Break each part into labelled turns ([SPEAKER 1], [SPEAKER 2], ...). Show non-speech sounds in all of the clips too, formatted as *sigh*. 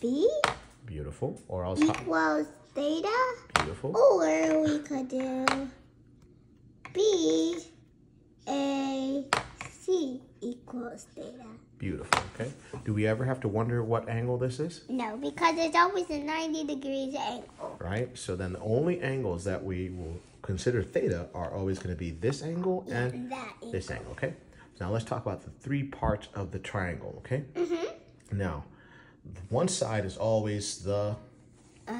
[SPEAKER 1] B
[SPEAKER 2] Beautiful. Or else,
[SPEAKER 1] equals theta.
[SPEAKER 2] beautiful.
[SPEAKER 1] Or we could do B A C equals theta.
[SPEAKER 2] Beautiful. Okay. Do we ever have to wonder what angle this is?
[SPEAKER 1] No, because it's always a 90 degrees angle.
[SPEAKER 2] Right. So then the only angles that we will consider theta are always going to be this angle and
[SPEAKER 1] is
[SPEAKER 2] this angle. Okay. Now let's talk about the three parts of the triangle. Okay. Mm-hmm. Now, one side is always the.
[SPEAKER 1] uh,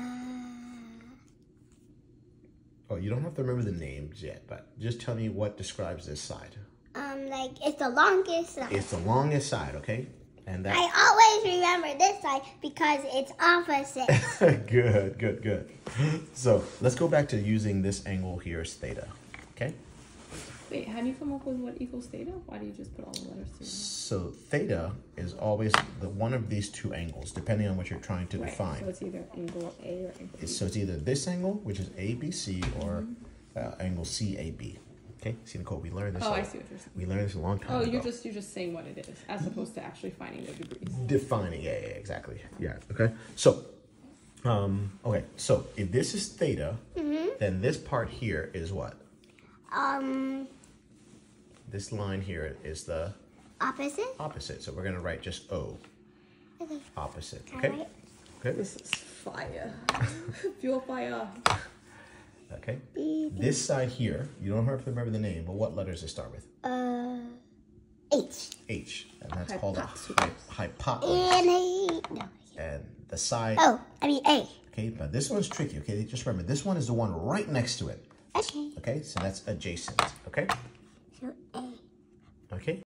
[SPEAKER 2] Oh, you don't have to remember the names yet, but just tell me what describes this side.
[SPEAKER 1] um like it's the longest side.
[SPEAKER 2] It's the longest side, okay? And that.
[SPEAKER 1] I always remember this side because it's opposite. *laughs*
[SPEAKER 2] good, good, good. So let's go back to using this angle here as theta. Okay?
[SPEAKER 3] Wait, how do you come up with what equals theta? Why do you just put all the letters together?
[SPEAKER 2] So theta is always the one of these two angles, depending on what you're trying to
[SPEAKER 3] Right.
[SPEAKER 2] define.
[SPEAKER 3] So it's either angle A or angle B.
[SPEAKER 2] It's- so it's either this angle, which is ABC, or uh, angle CAB. Okay? See, Nicole, we learned this.
[SPEAKER 3] Oh,
[SPEAKER 2] a-
[SPEAKER 3] I see what you're saying.
[SPEAKER 2] We learned this a long time
[SPEAKER 3] Oh,
[SPEAKER 2] ago.
[SPEAKER 3] you're just you're just saying what it is, as opposed to actually finding the degrees.
[SPEAKER 2] defining. Yeah, yeah, exactly. Yeah. Okay. So, um, okay. So if this is theta, then this part here is what?
[SPEAKER 1] um,
[SPEAKER 2] This line here is the
[SPEAKER 1] opposite.
[SPEAKER 2] opposite. So we're gonna write just O.
[SPEAKER 1] Okay.
[SPEAKER 2] Opposite. Okay.
[SPEAKER 1] write?
[SPEAKER 2] Okay.
[SPEAKER 3] This is fire. *laughs* Fuel fire.
[SPEAKER 2] Okay.
[SPEAKER 1] B,
[SPEAKER 2] This side here, you don't have to remember the name, but what letters does it start with?
[SPEAKER 1] uh, H.
[SPEAKER 2] H, and that's called a
[SPEAKER 3] Hypotenuse.
[SPEAKER 2] hy- hypotenuse.
[SPEAKER 1] And a, no.
[SPEAKER 2] And the side,
[SPEAKER 1] Oh, I mean A.
[SPEAKER 2] okay, but this one's tricky. Okay, just remember this one is the one right next to it.
[SPEAKER 1] Okay.
[SPEAKER 2] Okay, so that's adjacent. Okay. So A. Okay,